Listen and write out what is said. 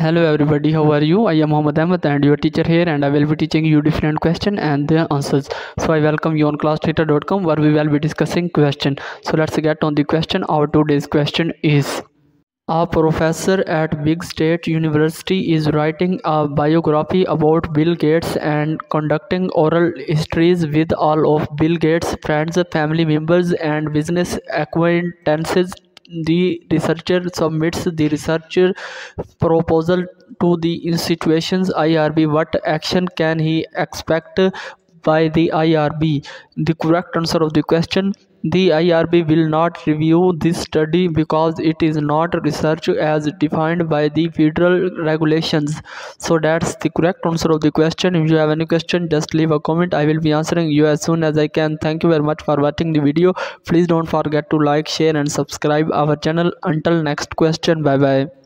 hello everybody. How are you? I am Mohammad Ahmed and your teacher here and i will be teaching you different question and their answers. So i welcome you on classtheta.com where we will be discussing question. So let's get on the question. Our today's question is a professor at big state university is writing a biography about bill gates and conducting oral histories with all of bill gates friends family members and business acquaintances the researcher submits the research proposal to the institution's IRB. What action can he expect by the IRB? The correct answer of the question the IRB will not review this study because it is not research as defined by the federal regulations. So that's the correct answer of the question. If you have any question, just leave a comment. I will be answering you as soon as I can. Thank you very much for watching the video. Please don't forget to like, share and subscribe our channel. Until next question. Bye bye.